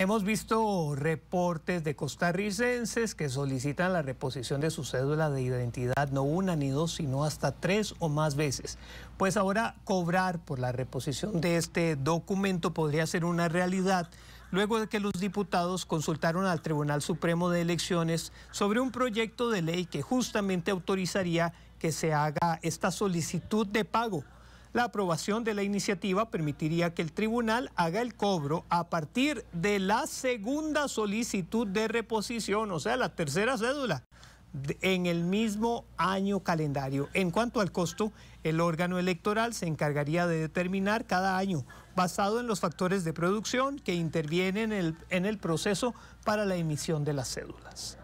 Hemos visto reportes de costarricenses que solicitan la reposición de su cédula de identidad no una ni dos, sino hasta tres o más veces. Pues ahora cobrar por la reposición de este documento podría ser una realidad luego de que los diputados consultaron al Tribunal Supremo de Elecciones sobre un proyecto de ley que justamente autorizaría que se haga esta solicitud de pago la aprobación de la iniciativa permitiría que el tribunal haga el cobro a partir de la segunda solicitud de reposición, o sea, la tercera cédula, en el mismo año calendario. En cuanto al costo, el órgano electoral se encargaría de determinar cada año, basado en los factores de producción que intervienen en el, proceso para la emisión de las cédulas.